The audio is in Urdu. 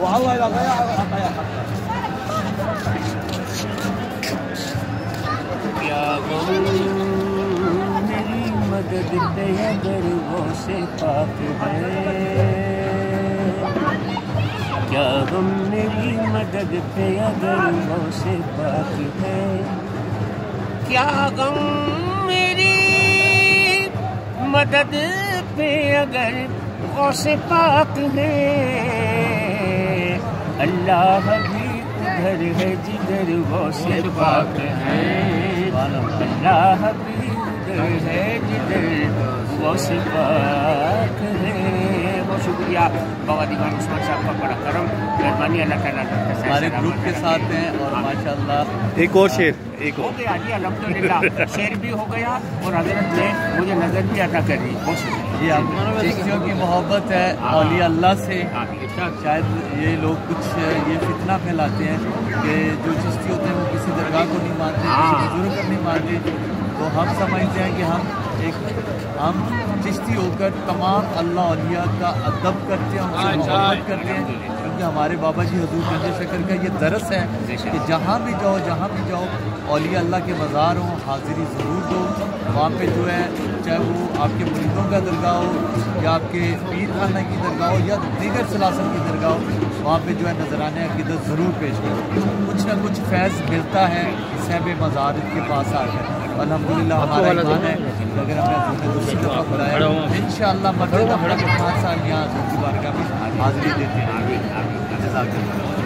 والله لا ضيع ضيع کیا غم میری مدد پہ اگر وہ سے پاک ہے کیا غم میری مدد پہ اگر وہ سے پاک ہے کیا غم میری مدد پہ اگر وہ سے پاک ہے اللہ بھی ادھر ہے جدھر وہ سے پاک ہے اللہ بھی ادھر ہے جدھر وہ سے پاک ہے بہت شکریہ بابا دیوان عثمان صاحب کا بڑا کرم مہربانی اللہ تعالیٰ ہمارے گروپ کے ساتھ ہیں اور ماشاءاللہ ایک اور شیر ایک ہو اور گیا جی الحمدللہ۔ شیر بھی ہو گیا اور حضرت نے مجھے نظر بھی عطا کر دی بہت شکریہ۔ چشتیوں کی محبت ہے اولیاء اللہ سے۔ آمین شاید یہ لوگ کچھ یہ فتنہ پھیلاتے ہیں کہ جو چشتی ہوتے ہیں وہ کسی درگاہ کو نہیں مانتے کسی بزرگ کو نہیں مانتے۔ تو ہم سمجھتے ہیں کہ ہم ایک ہم چشتی ہو کر تمام اللہ اولیاء کا ادب کرتے ہیں ان سے محبت کرتے ہیں۔ کیونکہ ہمارے بابا جی حضور گنج شکر کا یہ درس ہے کہ جہاں بھی جاؤ جہاں بھی جاؤ اولیاء اللہ کے مزار ہوں حاضری ضرور دو۔ وہاں پہ جو ہے چاہے وہ آپ کے مریدوں کا درگاہ ہو یا آپ کے پیر خانہ کی درگاہ ہو یا دیگر سلاسل کی درگاہ ہو وہاں پہ جو ہے نذرانہ عقیدت ضرور پیش کریں کچھ نہ کچھ فیض ملتا ہے صحب مزار کے پاس آ کر الحمد للہ ہمارا ایمان ہے۔ اگر ہم نے دوسری دفعہ بلایا ان شاء اللہ ہم پانچ سال یہاں کی بارگاہ میں حاضری دیتے ہیں۔ جزاک اللہ۔